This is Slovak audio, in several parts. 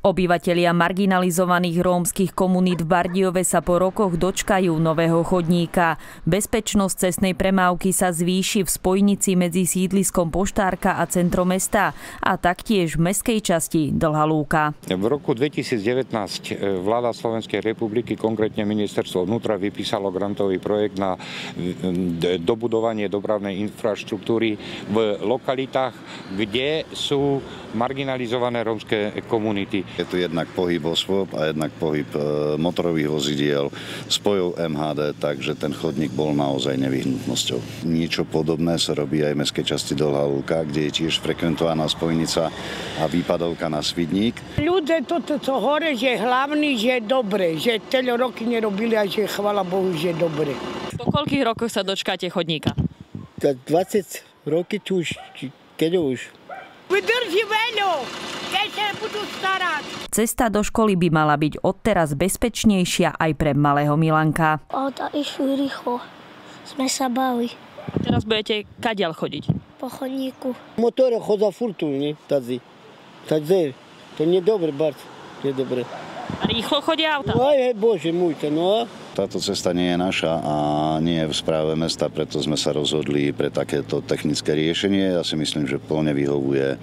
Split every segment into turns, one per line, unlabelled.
Obyvatelia marginalizovaných rómskych komunít v Bardiove sa po rokoch dočkajú nového chodníka. Bezpečnosť cestnej premávky sa zvýši v spojnici medzi sídliskom Poštárka a centrom mesta a taktiež v meskej časti Dlhá Lúka.
V roku 2019 e, vláda Slovenskej republiky, konkrétne ministerstvo vnútra, vypísalo grantový projekt na e, dobudovanie dopravnej infraštruktúry v lokalitách, kde sú marginalizované rómske komunity.
Je tu jednak pohyb osôb a jednak pohyb e, motorových vozidiel, spojov MHD, takže ten chodník bol naozaj nevyhnutnosťou. Niečo podobné sa robí aj v mestskej časti Dolha Lúka, kde je tiež frekventovaná spojnica a výpadovka na Svidník.
Ľudia toto, co hore, že hlavný, že je dobre, že telo roky nerobili a že chvala Bohu, že je dobre.
Po koľkých rokoch sa dočkáte chodníka?
20 roky tu už, keď už.
Vydrží veľo, keď sa budú starať.
Cesta do školy by mala byť odteraz bezpečnejšia aj pre malého Milanka.
Auta išli rýchlo. Sme sa bali
Teraz budete kadiaľ chodiť?
po chodníku.
Motor chodza furtu, nie? Tazi. Takže to nie dobre, bardzo. Nie dobre.
Rýchlo chodia auta?
No aj, bože môj, to no.
Táto cesta nie je naša a nie je v správe mesta, preto sme sa rozhodli pre takéto technické riešenie. Ja si myslím, že plne vyhovuje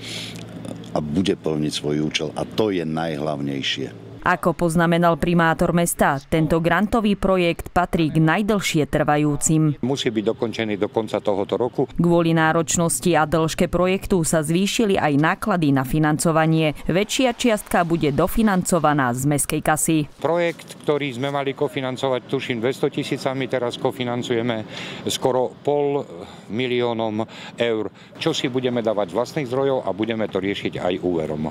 a bude plniť svoj účel a to je najhlavnejšie.
Ako poznamenal primátor mesta, tento grantový projekt patrí k najdlhšie trvajúcim.
Musí byť dokončený do konca tohoto roku.
Kvôli náročnosti a dĺžke projektu sa zvýšili aj náklady na financovanie. Väčšia čiastka bude dofinancovaná z meskej kasy.
Projekt, ktorý sme mali kofinancovať, tuším 200 tisícami, teraz kofinancujeme skoro pol miliónom eur, čo si budeme dávať z vlastných zdrojov a budeme to riešiť aj úverom.